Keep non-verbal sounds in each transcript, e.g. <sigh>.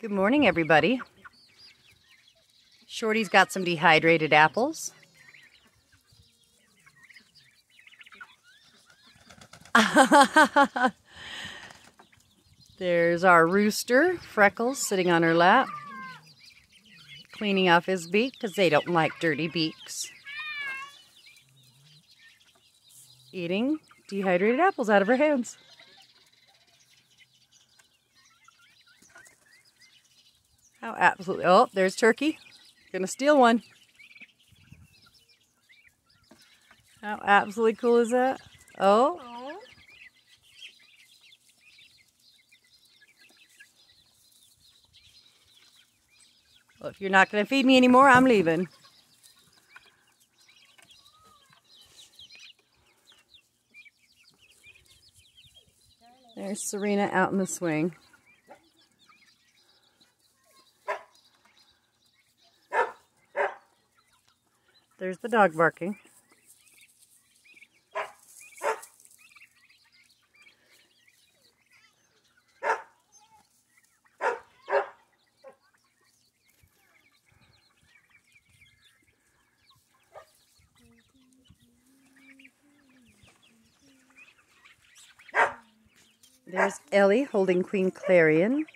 Good morning, everybody. Shorty's got some dehydrated apples. <laughs> There's our rooster, Freckles, sitting on her lap, cleaning off his beak because they don't like dirty beaks. Eating dehydrated apples out of her hands. How absolutely. Oh, there's Turkey. Gonna steal one. How absolutely cool is that? Oh. Well, if you're not to feed me anymore, I'm leaving. There's Serena out in the swing. There's the dog barking. There's Ellie holding Queen Clarion.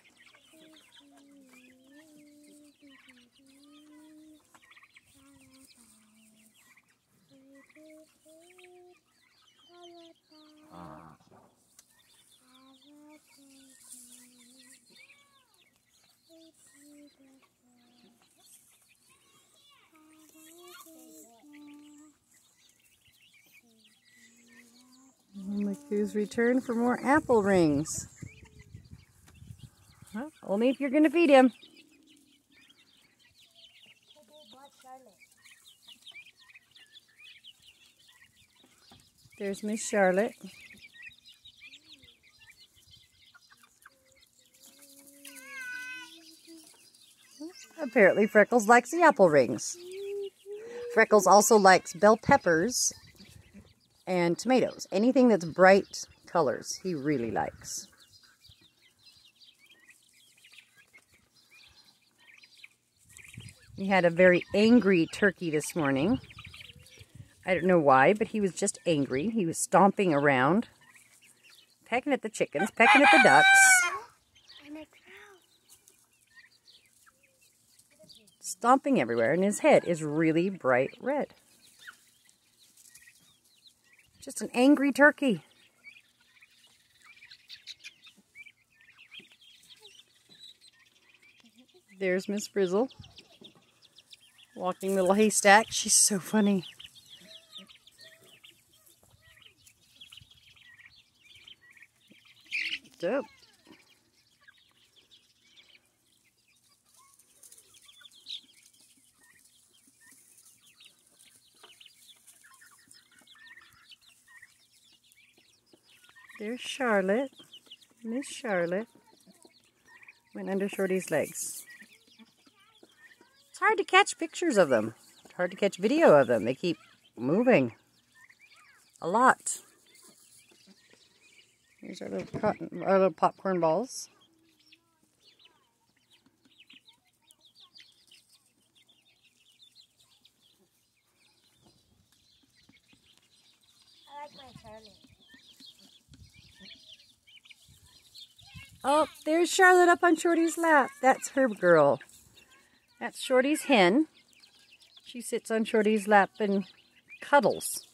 McCoo's return for more apple rings. Well, only if you're going to feed him. There's Miss Charlotte. Apparently Freckles likes the apple rings. Freckles also likes bell peppers and tomatoes. Anything that's bright colors, he really likes. We had a very angry turkey this morning. I don't know why, but he was just angry. He was stomping around, pecking at the chickens, pecking at the ducks. Stomping everywhere, and his head is really bright red. Just an angry turkey. There's Miss Frizzle. Walking little haystack. She's so funny. Dope. There's Charlotte. Miss Charlotte. Went under Shorty's legs. It's hard to catch pictures of them. It's hard to catch video of them. They keep moving. A lot. Here's our little, cotton, our little popcorn balls. I like my Charlotte. Oh, there's Charlotte up on Shorty's lap. That's her girl. That's Shorty's hen. She sits on Shorty's lap and cuddles.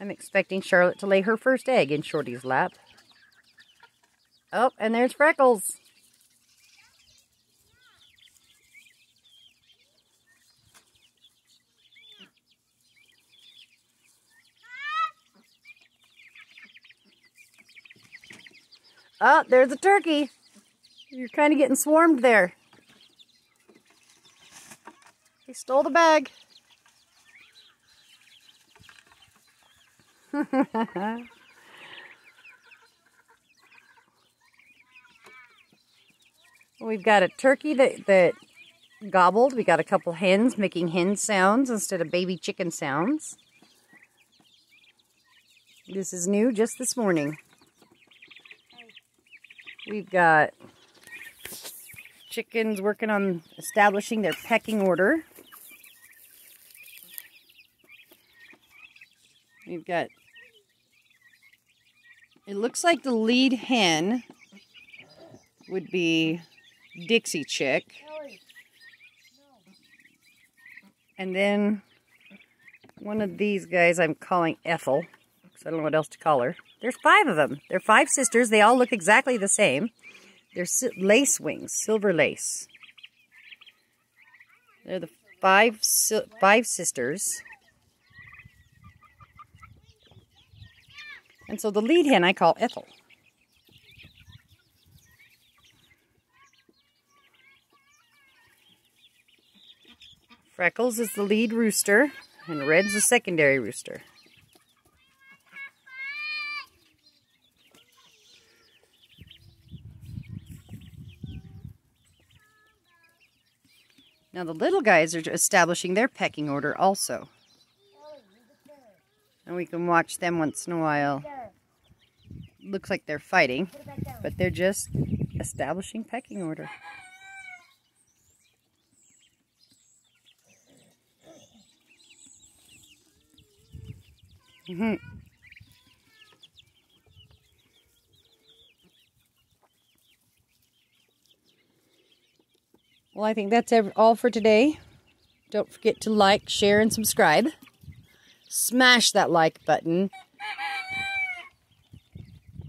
I'm expecting Charlotte to lay her first egg in Shorty's lap. Oh, and there's Freckles. Oh, there's a turkey. You're kind of getting swarmed there. He stole the bag. <laughs> We've got a turkey that, that gobbled. We got a couple hens making hen sounds instead of baby chicken sounds. This is new just this morning. We've got chickens working on establishing their pecking order. We've got, it looks like the lead hen would be Dixie Chick. And then one of these guys I'm calling Ethel, I don't know what else to call her. There's five of them. They're five sisters. They all look exactly the same. They're lace wings, silver lace. They're the five five sisters. And so the lead hen I call Ethel. Freckles is the lead rooster, and Red's the secondary rooster. Now the little guys are establishing their pecking order also. And we can watch them once in a while. Looks like they're fighting, but they're just establishing pecking order. Mm Well, I think that's all for today. Don't forget to like, share, and subscribe. Smash that like button.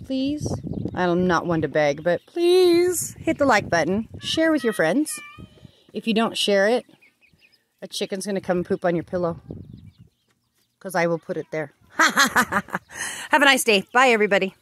Please. I'm not one to beg, but please hit the like button. Share with your friends. If you don't share it, a chicken's going to come poop on your pillow. Because I will put it there. <laughs> Have a nice day. Bye, everybody.